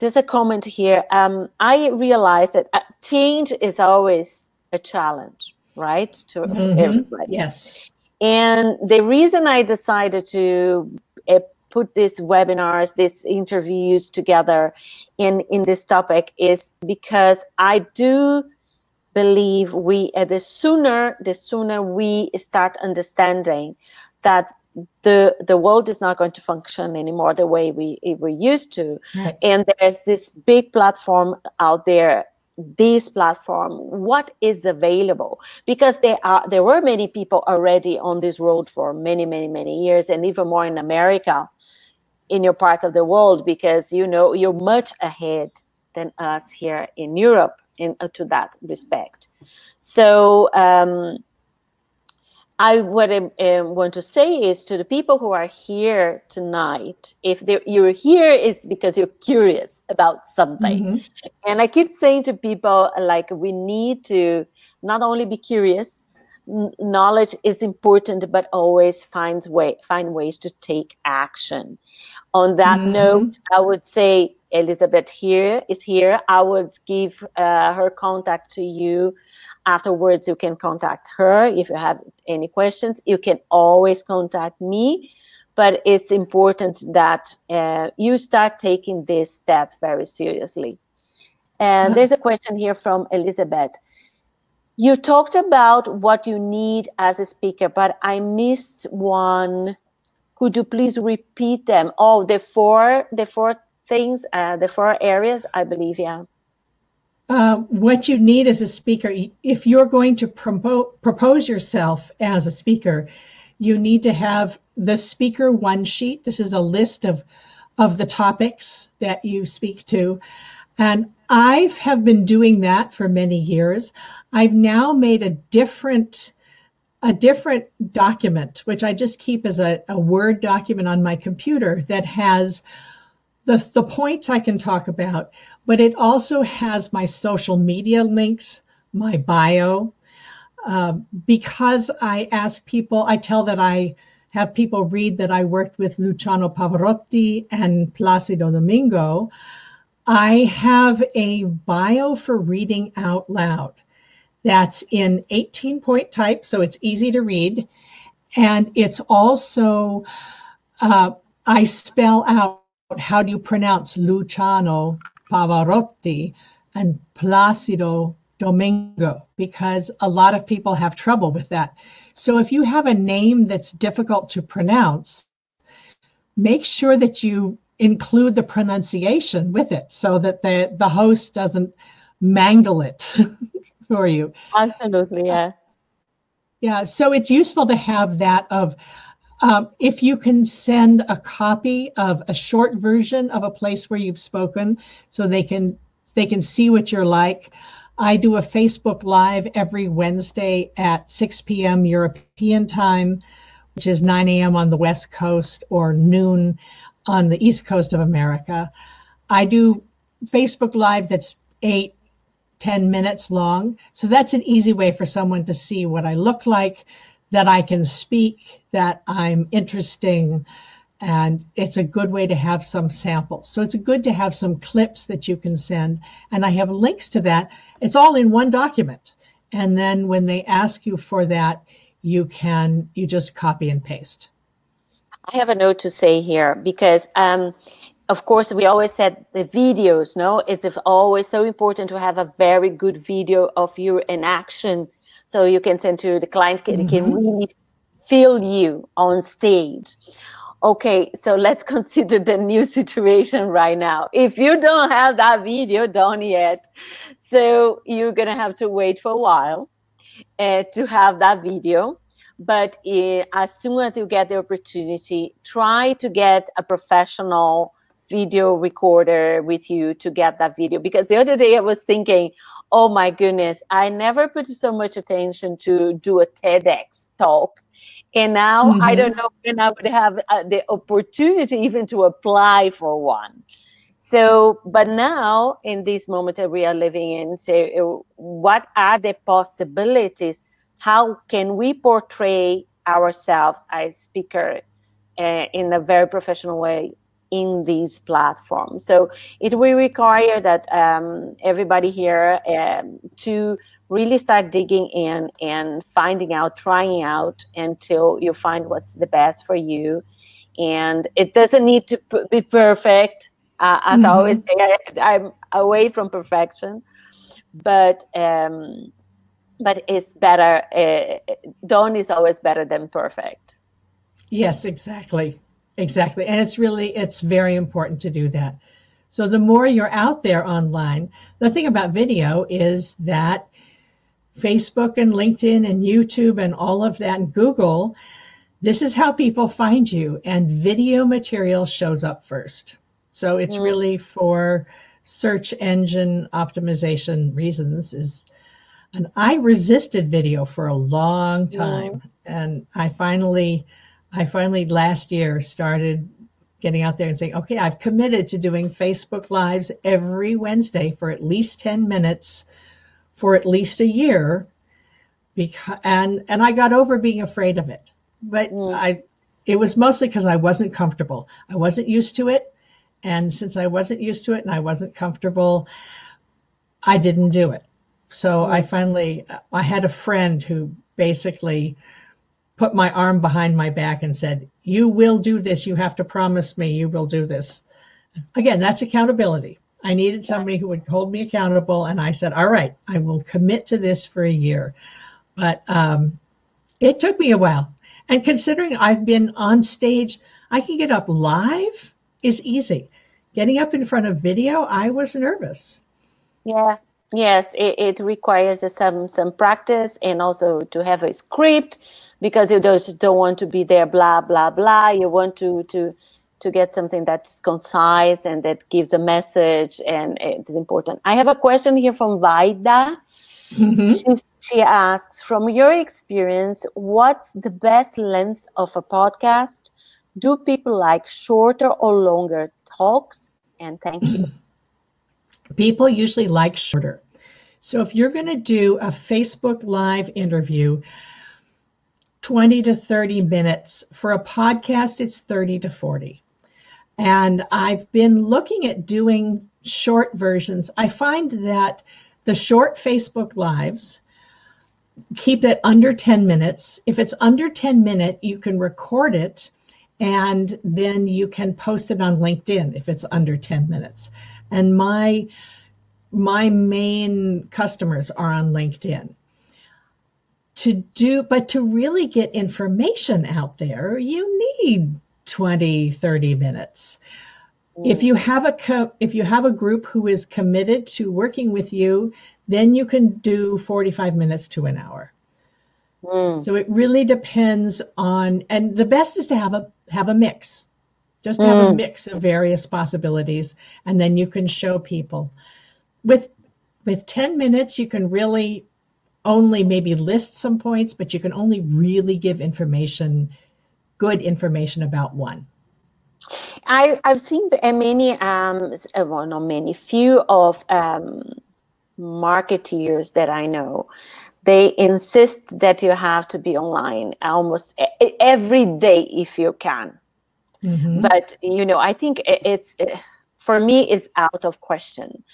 there's a comment here um, i realize that uh, change is always a challenge right? To mm-hmm. everybody. Yes. And the reason I decided to uh, put these webinars, these interviews together in in this topic is because I do believe we uh, the sooner the sooner we start understanding that the the world is not going to function anymore the way we we used to right. and there's this big platform out there this platform what is available? Because there are there were many people already on this road for many many many years and even more in america in your part of the world because you know you're much ahead than us here in europe in uh, to that respect. So um, I what I um, want to say is to the people who are here tonight, if you're here is because you're curious about something. Mm-hmm. And I keep saying to people, like, we need to not only be curious, n- knowledge is important, but always finds way find ways to take action. On that mm-hmm. note, I would say Elizabeth here is here. I would give uh, her contact to you afterwards you can contact her. If you have any questions you can always contact me. But it's important that uh, you start taking this step very seriously. And uh-huh. there's a question here from elizabeth. You talked about what you need as a speaker but i missed one. Could you please repeat them? Oh the four the four things uh, the four areas i believe yeah uh, what you need as a speaker, if you're going to promote, propose yourself as a speaker, you need to have the speaker one sheet. This is a list of of the topics that you speak to. And I have been doing that for many years. I've now made a different a different document, which I just keep as a, a Word document on my computer that has the, the points I can talk about, but it also has my social media links, my bio. Uh, because I ask people, I tell that I have people read that I worked with Luciano Pavarotti and Placido Domingo. I have a bio for reading out loud that's in 18 point type, so it's easy to read. And it's also, uh, I spell out how do you pronounce Luciano Pavarotti and Placido Domingo? Because a lot of people have trouble with that. So if you have a name that's difficult to pronounce, make sure that you include the pronunciation with it so that the, the host doesn't mangle it for you. Absolutely, yeah. Yeah, so it's useful to have that of um, if you can send a copy of a short version of a place where you've spoken so they can they can see what you're like. I do a Facebook Live every Wednesday at 6 p.m. European time, which is 9 a.m. on the West Coast or noon on the East Coast of America. I do Facebook Live that's eight, 10 minutes long. So that's an easy way for someone to see what I look like, that I can speak, that I'm interesting. And it's a good way to have some samples. So it's good to have some clips that you can send. And I have links to that. It's all in one document. And then when they ask you for that, you can, you just copy and paste. I have a note to say here because, um, of course, we always said the videos, no, it's always so important to have a very good video of you in action, so you can send to the client, mm-hmm. can really feel you on stage. Okay, so let's consider the new situation right now. If you don't have that video done yet, so you're gonna have to wait for a while uh, to have that video but uh, as soon as you get the opportunity, try to get a professional video recorder with you to get that video. Because the other day I was thinking, oh my goodness, I never put so much attention to do a TEDx talk. And now mm-hmm. I don't know when I would have uh, the opportunity even to apply for one. So, but now in this moment that we are living in, so what are the possibilities? how can we portray ourselves as speaker uh, in a very professional way in these platforms. So it will require that um, everybody here um, to really start digging in and finding out, trying out until you find what's the best for you. And it doesn't need to be perfect. Uh, as mm-hmm. I always say, I, am away from perfection. But um, but it's better. Uh, done is always better than perfect. Yes, exactly, exactly, and it's really it's very important to do that. So the more you're out there online, the thing about video is that Facebook and LinkedIn and YouTube and all of that and Google, this is how people find you, and video material shows up first. So it's mm. really for search engine optimization reasons is and I resisted video for a long time. And I finally, I finally last year started getting out there and saying, okay, I've committed to doing Facebook Lives every Wednesday for at least 10 minutes for at least a year. Because, and, and I got over being afraid of it. But mm. I, it was mostly because I wasn't comfortable. I wasn't used to it. And since I wasn't used to it and I wasn't comfortable, I didn't do it. So I finally, I had a friend who basically put my arm behind my back and said, You will do this. You have to promise me you will do this. Again, that's accountability. I needed somebody who would hold me accountable. And I said, All right, I will commit to this for a year. But um, it took me a while. And considering I've been on stage, I can get up live is easy. Getting up in front of video, I was nervous. Yeah, Yes, it, it requires some some practice and also to have a script because you just don't want to be there blah blah blah. You want to to to get something that's concise and that gives a message and it's important. I have a question here from Vaida. Mm-hmm. she asks, from your experience, what's the best length of a podcast? Do people like shorter or longer talks? And thank you. People usually like shorter. So if you're going to do a Facebook Live interview, 20 to 30 minutes. For a podcast, it's 30 to 40. And I've been looking at doing short versions. I find that the short Facebook Lives keep it under 10 minutes. If it's under 10 minute, you can record it and then you can post it on LinkedIn if it's under 10 minutes. And my my main customers are on LinkedIn. To do, but to really get information out there, you need 20, 30 minutes. If you have a co- if you have a group who is committed to working with you, then you can do 45 minutes to an hour. Mm. So it really depends on and the best is to have a have a mix. Just have a Mm. mix of various possibilities and then you can show people. With with 10 minutes you can really only maybe list some points, but you can only really give information good information about one. I, I've seen many, um, uh, well, not many, few of um, marketeers that I know. They insist that you have to be online almost every day if you can. Mhm. But you know, I think it's eh, for me is out of question.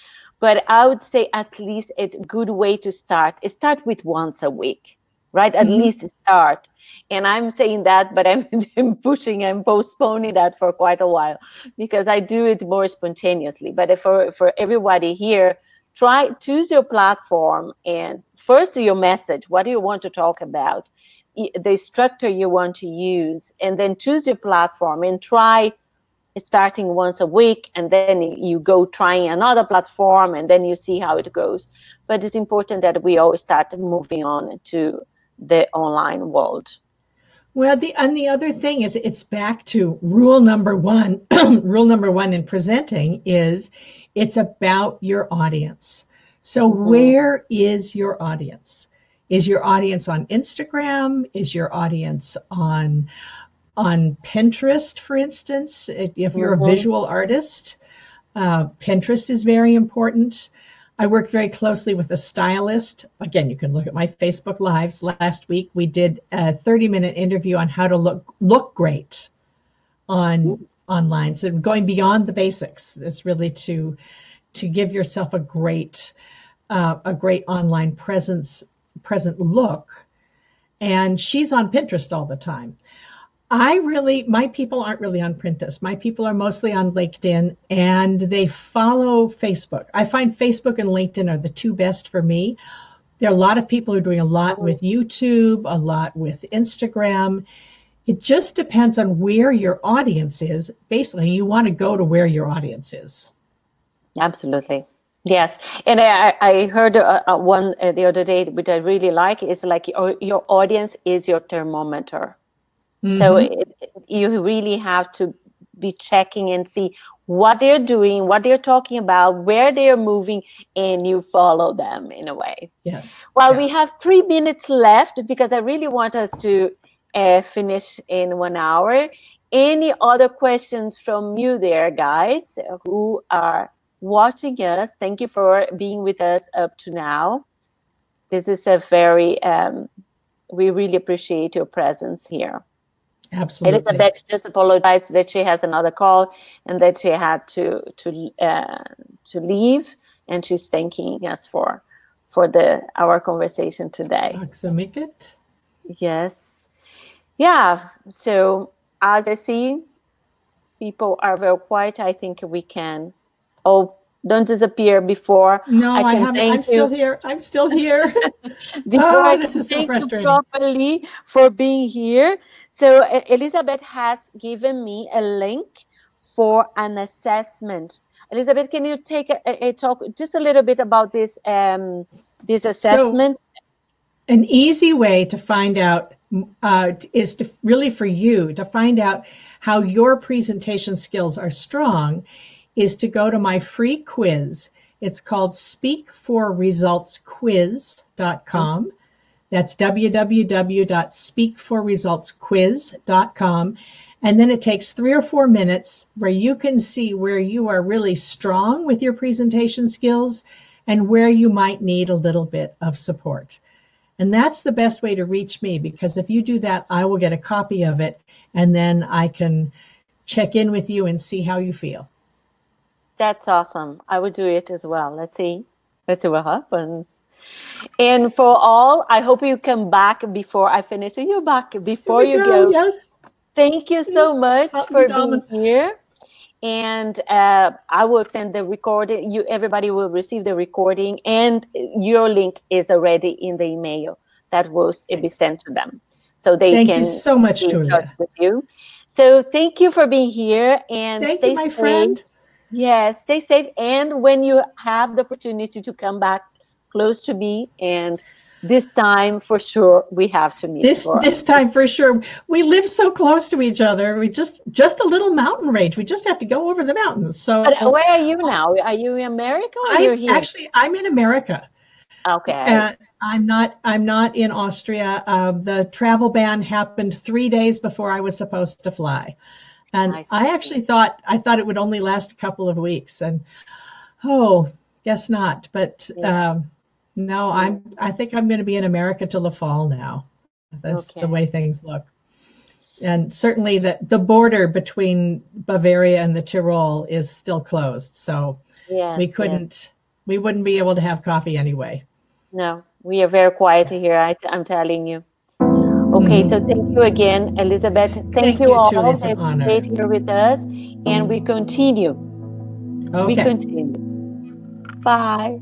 But I would say at least a good way to start is start with once a week, right? At Mhm. least start. And I'm saying that, but I'm, I'm pushing and postponing that for quite a while because I do it more spontaneously. But for for everybody here, try choose your platform and first your message. What do you want to talk about? the structure you want to use and then choose your platform and try starting once a week and then you go trying another platform and then you see how it goes but it's important that we always start moving on to the online world Well, the and the other thing is it's back to rule number one. rule number one in presenting is it's about your audience. So Mhm. where is your audience? Is your audience on Instagram? Is your audience on on Pinterest, for instance? If you're Mhm. a visual artist, uh, Pinterest is very important. I work very closely with a stylist. Again, you can look at my Facebook lives. Last week we did a 30 minute interview on how to look look great on online. So going beyond the basics is really to to give yourself a great uh, a great online presence present look. And she's on Pinterest all the time. I really, my people aren't really on Pinterest. My people are mostly on LinkedIn and they follow Facebook. I find Facebook and LinkedIn are the two best for me. There are a lot of people who are doing a lot with YouTube, a lot with Instagram. It just depends on where your audience is. Basically, you want to go to where your audience is. absolutely yes and i, I heard uh, uh, one uh, the other day which i really like is like your, your audience is your thermometer So Mhm. it, it- you really have to be checking and see what they're doing, what they're talking about, where they're moving, and you follow them in a way. yes. Well, Yeah. we have three minutes left because I really want us to uh, finish in one hour. Any other questions from you there, guys, who are watching us? Thank you for being with us up to now. This is a very, um, we really appreciate your presence here. Absolutely. Elizabeth just apologized that she has another call and that she had to to uh, to leave, and she's thanking us for for the our conversation today. Tack så mycket. Yes, yeah. So as I see, people are very quiet. I think we can. Oh, don't disappear before No, I, can haven't. thank I'm still here. I'm still here. before Oh, I can is so thank you properly for being here. So Elizabeth has given me a link for an assessment. Elizabeth, can you take a, a- a talk just a little bit about this um, this assessment? So An easy way to find out uh, is to really for you to find out how your presentation skills are strong is to go to my free quiz. It's called speakforresultsquiz.com. That's www.speakforresultsquiz.com. And then it takes three or four minutes where you can see where you are really strong with your presentation skills and where you might need a little bit of support. And that's the best way to reach me because if you do that, I will get a copy of it and then I can check in with you and see how you feel. That's awesome. I would do it as well. Let's see. Let's see what happens. And for all, I hope you come back before I finish. So you're back before you go. Yes. Thank you so much for being here. And uh, I will send the recording. You, everybody will receive the recording, and your link is already in the email that will be sent to them so they thank can you so much in with you. So thank you for being here and thank stay you my safe. friend Yes, stay safe. And when you have the opportunity to come back close to me, and this time for sure we have to meet. this Laura. this time for sure we live so close to each other we just just a little mountain range we just have to go over the mountains so But where are you now? Are you in America or you're I'm here? actually i'm in america okay. Uh, I'm not. I'm not in Austria. Uh, the travel ban happened three days before I was supposed to fly, and I I, actually thought I thought it would only last a couple of weeks, and oh, guess not. But Yeah. um, no, I'm. I think I'm going to be in America till the fall now. That's Okay. the way things look, and certainly the the border between Bavaria and the Tyrol is still closed, so yes, we couldn't. We wouldn't be able to have coffee anyway. No, we are very quiet here. I, I'm telling you. Okay, so mm-hmm. thank you again, Elizabeth. Thank, Thank you you, all Tulia. It's that stayed here with us, and we mm-hmm. continue. We continue. Bye.